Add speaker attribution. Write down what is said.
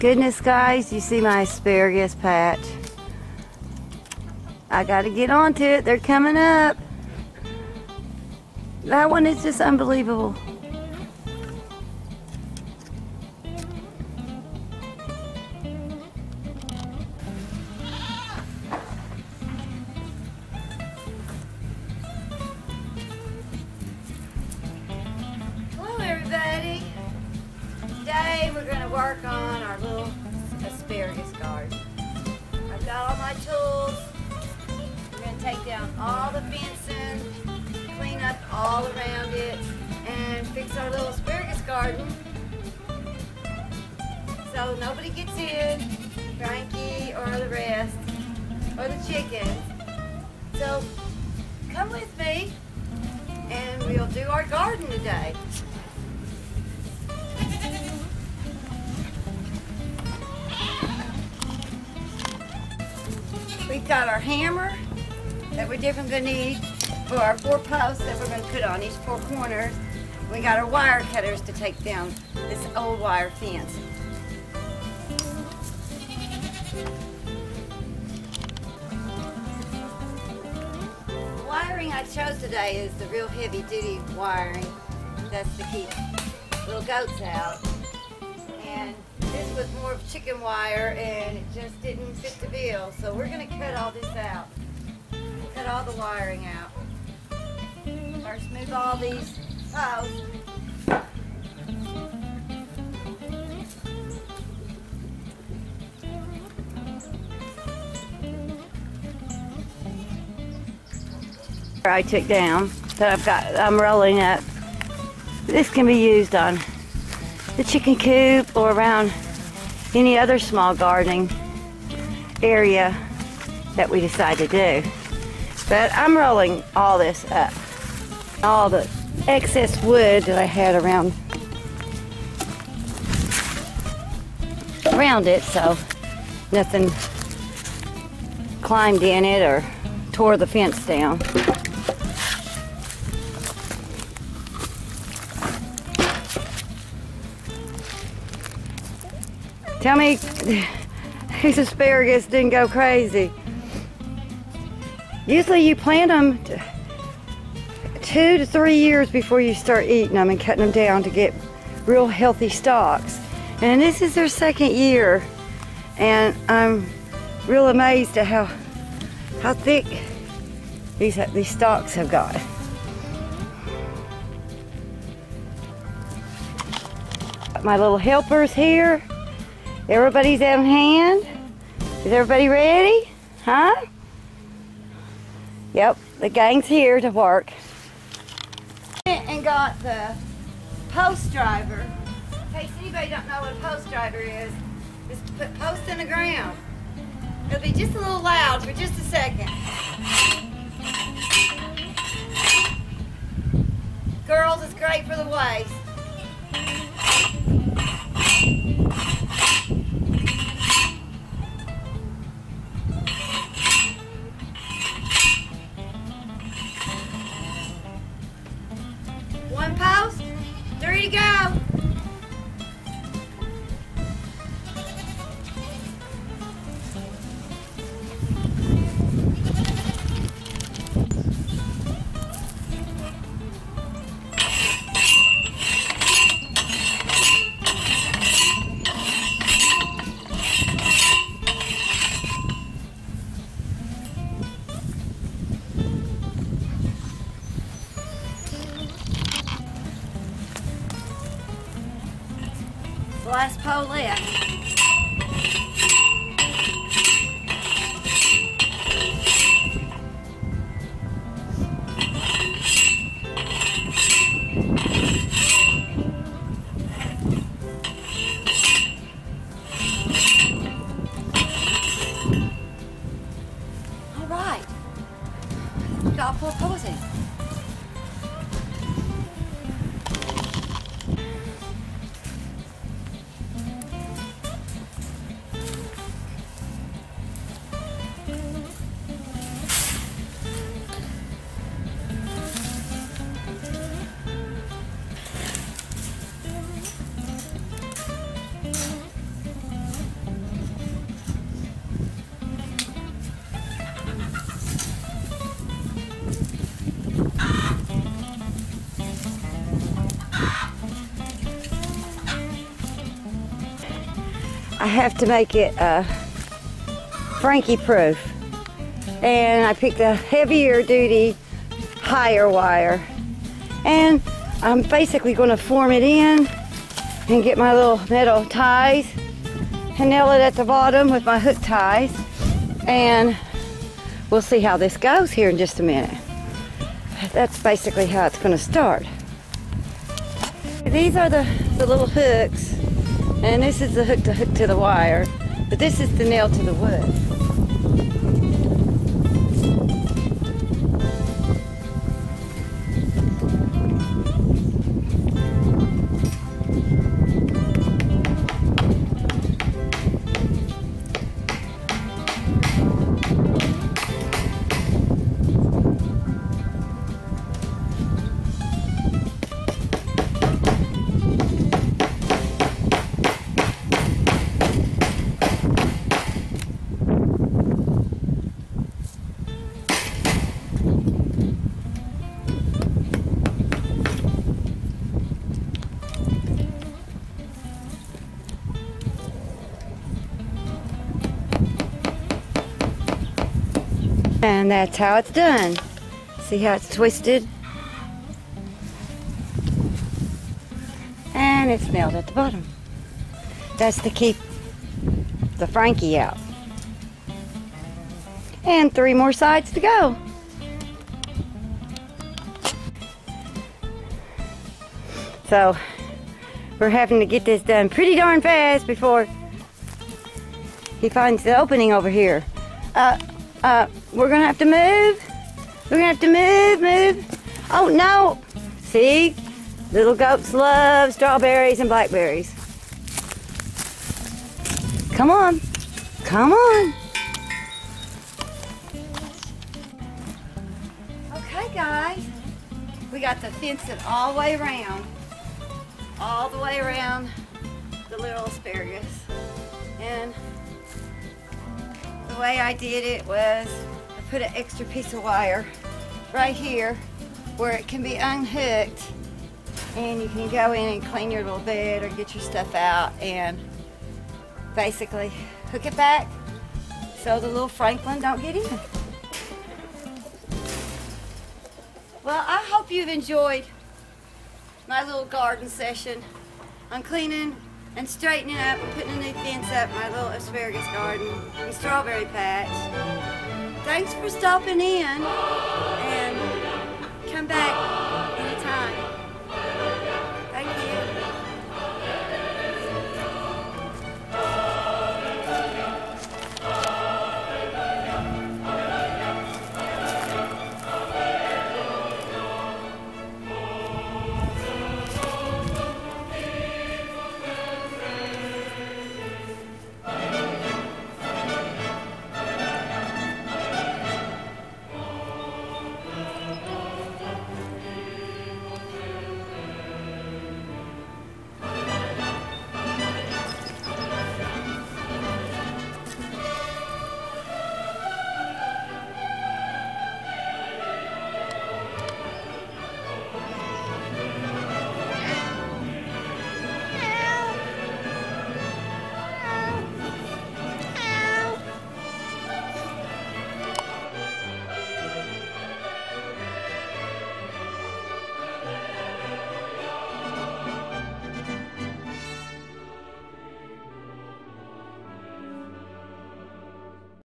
Speaker 1: Goodness, guys, you see my asparagus patch. I gotta get onto it. They're coming up. That one is just unbelievable. Hello, everybody. Today we're to work on our little asparagus garden. I've got all my tools. We're going to take down all the fencing, clean up all around it, and fix our little asparagus garden. So nobody gets in, Frankie or the rest, or the chickens. So come with me and we'll do our garden today. We've got our hammer that we're definitely gonna need for our four posts that we're gonna put on each four corners. We got our wire cutters to take down this old wire fence. The wiring I chose today is the real heavy duty wiring. That's to keep little goats out. And this was more of chicken wire and it just didn't fit the bill. So we're gonna cut all this out. Cut all the wiring out. First move all these posts. I took down that I've got, I'm rolling up. This can be used on the chicken coop or around any other small gardening area that we decide to do. But I'm rolling all this up. All the excess wood that I had around around it so nothing climbed in it or tore the fence down. Tell me these asparagus didn't go crazy. Usually you plant them two to three years before you start eating them and cutting them down to get real healthy stalks. And this is their second year and I'm real amazed at how how thick these these stalks have. Got My little helpers here. Everybody's on hand. Is everybody ready? Huh? Yep, the gang's here to work. And got the post driver. In case anybody don't know what a post driver is, just to put posts in the ground. It'll be just a little loud for just a second. Girls, it's great for the waist. Last pole left. I have to make it uh, Frankie proof. And I picked a heavier duty, higher wire. And I'm basically going to form it in and get my little metal ties and nail it at the bottom with my hook ties. And we'll see how this goes here in just a minute. That's basically how it's going to start. These are the, the little hooks and this is the hook to hook to the wire, but this is the nail to the wood. And that's how it's done. See how it's twisted? And it's nailed at the bottom. That's to keep the Frankie out. And three more sides to go. So we're having to get this done pretty darn fast before he finds the opening over here. Uh, uh, we're gonna have to move. We're gonna have to move, move. Oh no! See? Little goats love strawberries and blackberries. Come on. Come on. Okay, guys. We got to fence it all the way around. All the way around the little asparagus. And way I did it was I put an extra piece of wire right here where it can be unhooked and you can go in and clean your little bed or get your stuff out and basically hook it back so the little Franklin don't get in. Well, I hope you've enjoyed my little garden session. I'm cleaning and straightening up and putting a new fence up my little asparagus garden and strawberry patch. Thanks for stopping in